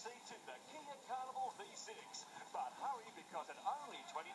seat in the Kia Carnival V6. But hurry because at only 29.